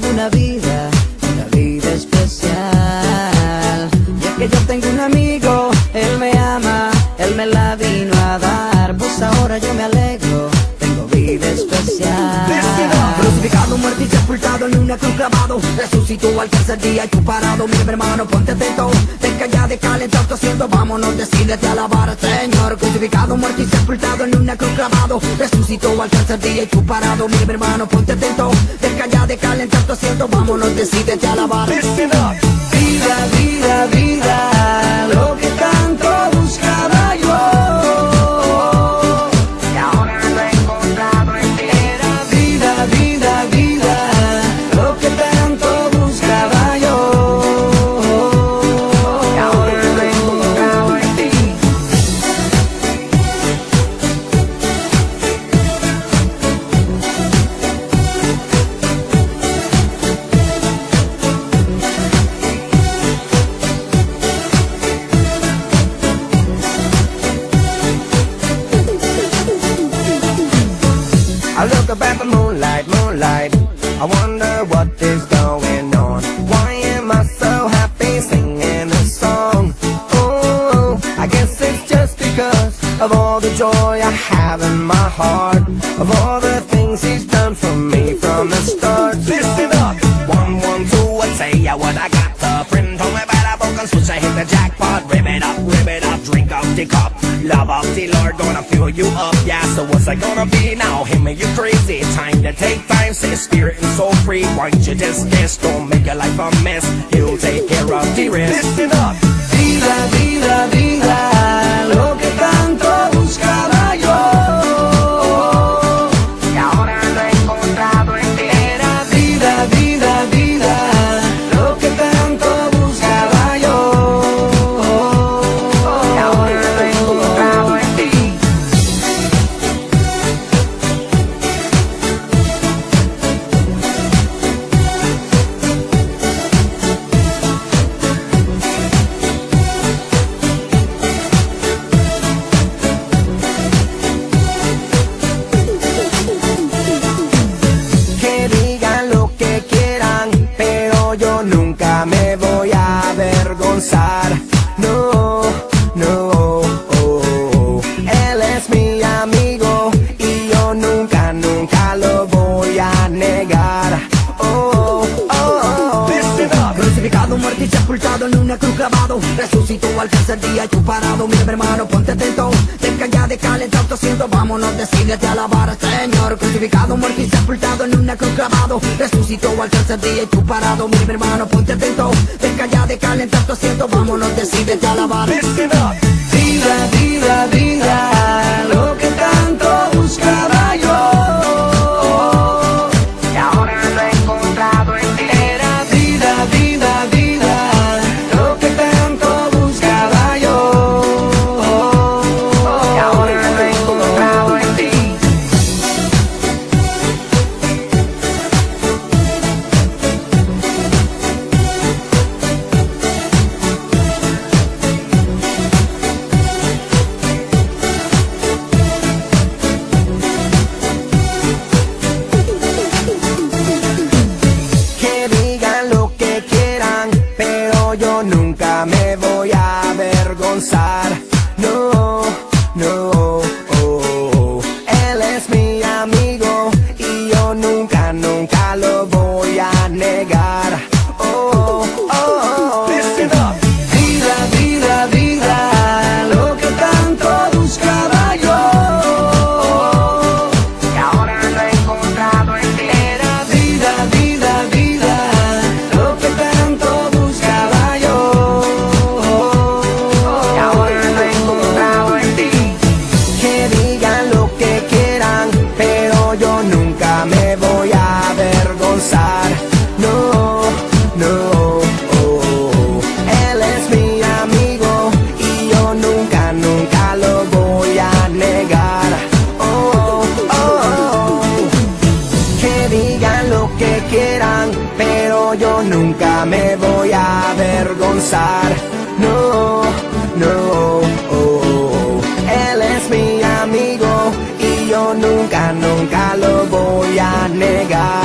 tengo una vida, una vida especial. Y es que yo tengo un amigo, él me ama, él me la en una cruz clavado. Resucitó al tercer día y tú parado Mi hermano, ponte atento. Deja ya de calentar tu haciendo Vámonos, decídete a alabar al Señor. Crucificado, muerto y sepultado en una cruz clavado. Resucitó al tercer día y tú parado Mi hermano, ponte atento. Deja ya de calentar tu haciendo Vámonos, decídete a alabar Vida, vida, vida, I at the moonlight, moonlight. I wonder what is going on. Why am I so happy singing this song? Oh, I guess it's just because of all the joy I have in my heart. Of all the things he's done for me from the start. Listen up! One, one, two, I say ya what I got. A friend told me about a broken switch. I hit the jackpot. Drink up the cup. Love of the Lord, gonna fill you up. Yeah, so what's I gonna be now? Him and you crazy. Time to take time, say spirit and soul free. Why you just guess? Don't make your life a mess. He'll take care of the rest. Listen up! Vida, vida, vida, Muerto y sepultado en una cruz clavado Resucitó al tercer día y tú parado. Mi hermano, ponte atento. Deja ya de calentar tu asiento. Vámonos, decídete a alabar al Señor. Crucificado, muerto y sepultado en una cruz clavado. Resucitó al tercer día y tú parado. Mi hermano, ponte atento. Deja ya de calentar tu asiento. Vámonos, decídete a alabar vida, No, no, oh, él es mi amigo y yo nunca, nunca lo voy a negar. Yo nunca me voy a avergonzar. No, no, oh, él es mi amigo y yo nunca, nunca lo voy a negar.